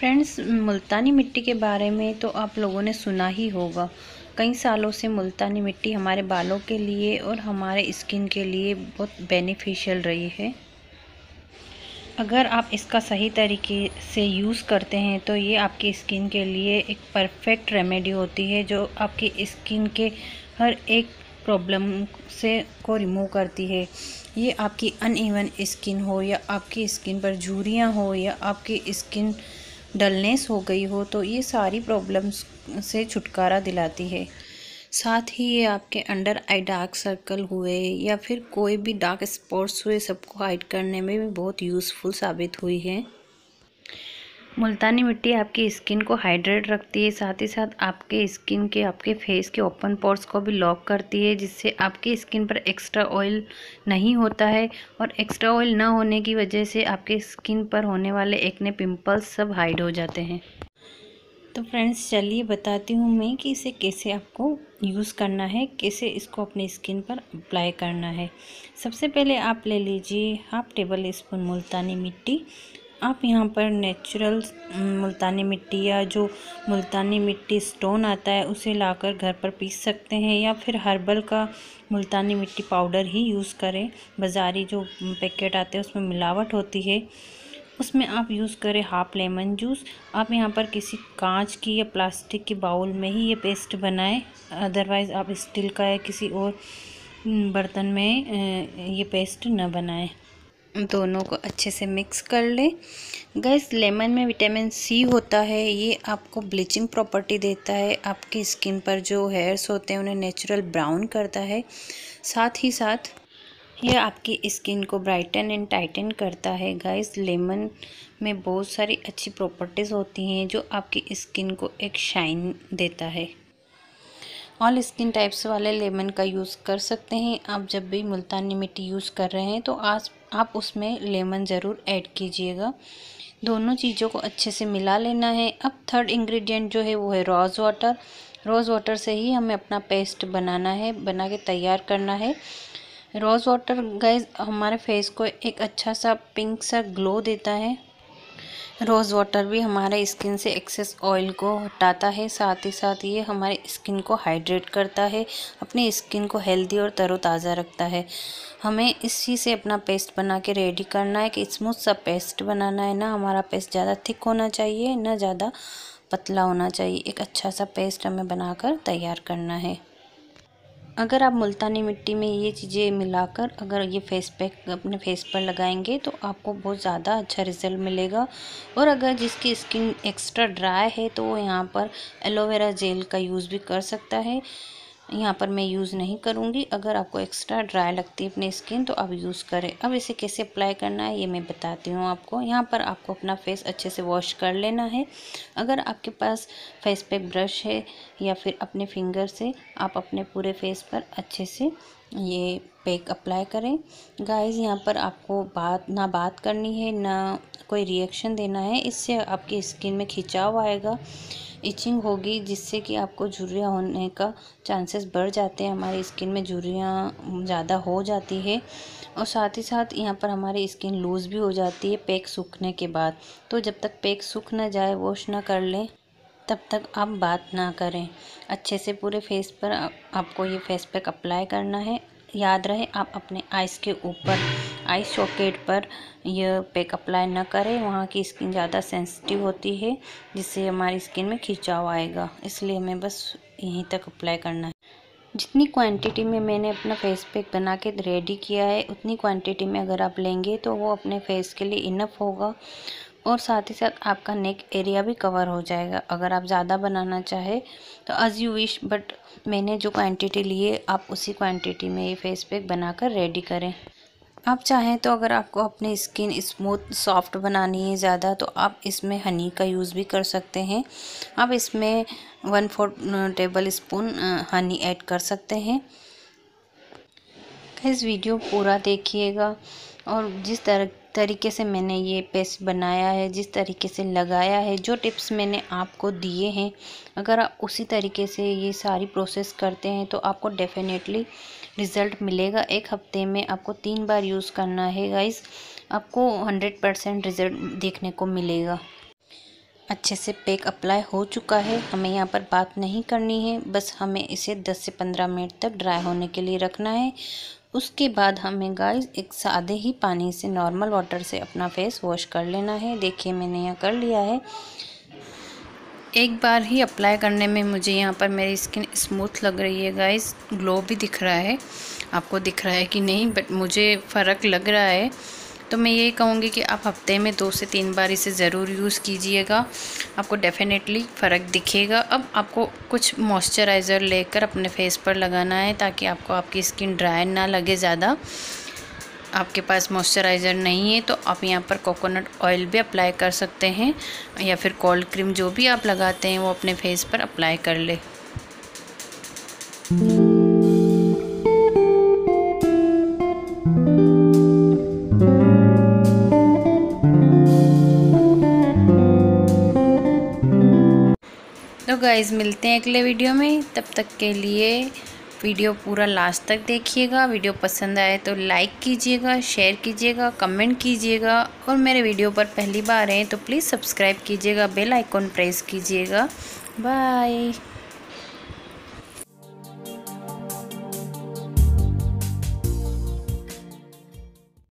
Friends, मुल्तानी मिट्टी के बारे में तो आप लोगों ने सुना ही होगा। कई सालों से मुल्तानी मिट्टी हमारे बालों के लिए और हमारे स्किन के लिए बहुत बेनिफिशियल रही है। अगर आप इसका सही तरीके से यूज़ करते हैं तो ये आपकी स्किन के लिए एक परफेक्ट रेमेडी होती है, जो आपकी स्किन के हर एक प्रॉब्लम से को रिमूव करती है। ये आपकी अनइवन स्किन हो या आपकी स्किन पर झुरियाँ हो या आपकी स्किन डलनेस हो गई हो तो ये सारी प्रॉब्लम्स से छुटकारा दिलाती है। साथ ही ये आपके अंडर आई डार्क सर्कल हुए या फिर कोई भी डार्क स्पॉट्स हुए, सबको हाइड करने में भी बहुत यूज़फुल साबित हुई है। मुल्तानी मिट्टी आपकी स्किन को हाइड्रेट रखती है, साथ ही साथ आपके स्किन के, आपके फेस के ओपन पोर्स को भी लॉक करती है, जिससे आपकी स्किन पर एक्स्ट्रा ऑयल नहीं होता है और एक्स्ट्रा ऑयल ना होने की वजह से आपके स्किन पर होने वाले एकने पिंपल्स सब हाइड हो जाते हैं। तो फ्रेंड्स, चलिए बताती हूँ मैं कि इसे कैसे आपको यूज़ करना है, कैसे इसको अपनी स्किन पर अप्लाई करना है। सबसे पहले आप ले लीजिए हाफ़ टेबल स्पून मुल्तानी मिट्टी। आप यहाँ पर नेचुरल मुल्तानी मिट्टी या जो मुल्तानी मिट्टी स्टोन आता है, उसे लाकर घर पर पीस सकते हैं या फिर हर्बल का मुल्तानी मिट्टी पाउडर ही यूज़ करें। बाज़ारी जो पैकेट आते हैं, उसमें मिलावट होती है। उसमें आप यूज़ करें हाफ़ लेमन जूस। आप यहाँ पर किसी कांच की या प्लास्टिक की बाउल में ही ये पेस्ट बनाएँ। अदरवाइज़ आप स्टील का या किसी और बर्तन में ये पेस्ट न बनाएँ। दोनों को अच्छे से मिक्स कर लें। गैस लेमन में विटामिन सी होता है, ये आपको ब्लीचिंग प्रॉपर्टी देता है। आपकी स्किन पर जो हेयर्स होते हैं, उन्हें नेचुरल ब्राउन करता है। साथ ही साथ, ये आपकी स्किन को ब्राइटन एंड टाइटन करता है। गैस लेमन में बहुत सारी अच्छी प्रॉपर्टीज़ होती हैं, जो आपकी स्किन को एक शाइन देता है। ऑल स्किन टाइप्स वाले लेमन का यूज़ कर सकते हैं। आप जब भी मुल्तानी मिट्टी यूज़ कर रहे हैं तो आज आप उसमें लेमन ज़रूर ऐड कीजिएगा। दोनों चीज़ों को अच्छे से मिला लेना है। अब थर्ड इंग्रेडिएंट जो है वो है रोज़ वाटर रोज़ वाटर से ही हमें अपना पेस्ट बनाना है, बना के तैयार करना है। रोज़ वाटर गैस हमारे फेस को एक अच्छा सा पिंक सा ग्लो देता है। रोज़ वाटर भी हमारे स्किन से एक्सेस ऑयल को हटाता है, साथ ही साथ ये हमारे स्किन को हाइड्रेट करता है, अपनी स्किन को हेल्दी और तरोताज़ा रखता है। हमें इसी से अपना पेस्ट बना के रेडी करना है कि स्मूथ सा पेस्ट बनाना है। ना हमारा पेस्ट ज़्यादा थिक होना चाहिए, ना ज़्यादा पतला होना चाहिए। एक अच्छा सा पेस्ट हमें बनाकर तैयार करना है। अगर आप मुल्तानी मिट्टी में ये चीज़ें मिलाकर अगर ये फेस पैक अपने फेस पर लगाएँगे तो आपको बहुत ज़्यादा अच्छा रिज़ल्ट मिलेगा। और अगर जिसकी स्किन एक्स्ट्रा ड्राई है तो वो यहाँ पर एलोवेरा जेल का यूज़ भी कर सकता है। यहाँ पर मैं यूज़ नहीं करूँगी। अगर आपको एक्स्ट्रा ड्राई लगती है अपनी स्किन तो आप यूज़ करें। अब इसे कैसे अप्लाई करना है, ये मैं बताती हूँ आपको। यहाँ पर आपको अपना फेस अच्छे से वॉश कर लेना है। अगर आपके पास फेस पे ब्रश है, या फिर अपने फिंगर से, आप अपने पूरे फेस पर अच्छे से ये पैक अप्लाई करें। गाइस यहाँ पर आपको बात, ना बात करनी है, ना कोई रिएक्शन देना है। इससे आपकी स्किन में खिंचाव आएगा। इचिंग होगी, जिससे कि आपको झुर्रियाँ होने का चांसेस बढ़ जाते हैं। हमारी स्किन में झुर्रियाँ ज़्यादा हो जाती है और साथ ही साथ यहाँ पर हमारी स्किन लूज़ भी हो जाती है पैक सूखने के बाद। तो जब तक पैक सूख ना जाए वॉश ना कर लें, तब तक आप बात ना करें। अच्छे से पूरे फेस पर आपको ये फेस पैक अप्लाई करना है। याद रहे, आप अपने आइस के ऊपर आइस सॉकेट पर यह पैक अप्लाई न करें। वहाँ की स्किन ज़्यादा सेंसिटिव होती है, जिससे हमारी स्किन में खिंचाव आएगा। इसलिए हमें बस यहीं तक अप्लाई करना है। जितनी क्वांटिटी में मैंने अपना फेस पैक बना के रेडी किया है, उतनी क्वांटिटी में अगर आप लेंगे तो वो अपने फेस के लिए इनफ होगा। और साथ ही साथ आपका नेक एरिया भी कवर हो जाएगा। अगर आप ज़्यादा बनाना चाहे तो अज़ यू विश बट मैंने जो क्वांटिटी ली है आप उसी क्वांटिटी में ये फेस पैक बनाकर रेडी करें। आप चाहें तो अगर आपको अपनी स्किन स्मूथ सॉफ्ट बनानी है ज़्यादा तो आप इसमें हनी का यूज़ भी कर सकते हैं। आप इसमें one four tablespoon honey add कर सकते हैं। इस वीडियो पूरा देखिएगा और जिस तरह तरीके से मैंने ये पेस्ट बनाया है, जिस तरीके से लगाया है, जो टिप्स मैंने आपको दिए हैं, अगर आप उसी तरीके से ये सारी प्रोसेस करते हैं तो आपको डेफिनेटली रिज़ल्ट मिलेगा। एक हफ़्ते में आपको तीन बार यूज़ करना है, गाइस। आपको हंड्रेड परसेंट रिज़ल्ट देखने को मिलेगा। अच्छे से पैक अप्लाई हो चुका है। हमें यहाँ पर बात नहीं करनी है। बस हमें इसे 10 से 15 मिनट तक ड्राई होने के लिए रखना है। उसके बाद हमें गाइस एक सादे ही पानी से नॉर्मल वाटर से अपना फेस वॉश कर लेना है। देखिए, मैंने यहाँ कर लिया है। एक बार ही अप्लाई करने में मुझे यहाँ पर मेरी स्किन स्मूथ लग रही है गाइस ग्लो भी दिख रहा है। आपको दिख रहा है कि नहीं बट मुझे फ़र्क लग रहा है। तो मैं ये कहूँगी कि आप हफ़्ते में दो से तीन बार इसे ज़रूर यूज़ कीजिएगा। आपको डेफ़िनेटली फ़र्क दिखेगा। अब आपको कुछ मॉइस्चराइज़र लेकर अपने फेस पर लगाना है ताकि आपको आपकी स्किन ड्राई ना लगे ज़्यादा। आपके पास मॉइस्चराइज़र नहीं है तो आप यहाँ पर कोकोनट ऑयल भी अप्लाई कर सकते हैं या फिर कोल्ड क्रीम जो भी आप लगाते हैं वो अपने फेस पर अप्लाई कर ले। तो गाइज़ मिलते हैं अगले वीडियो में। तब तक के लिए वीडियो पूरा लास्ट तक देखिएगा। वीडियो पसंद आए तो लाइक कीजिएगा शेयर कीजिएगा कमेंट कीजिएगा। और मेरे वीडियो पर पहली बार हैं तो प्लीज़ सब्सक्राइब कीजिएगा बेल आइकॉन प्रेस कीजिएगा। बाय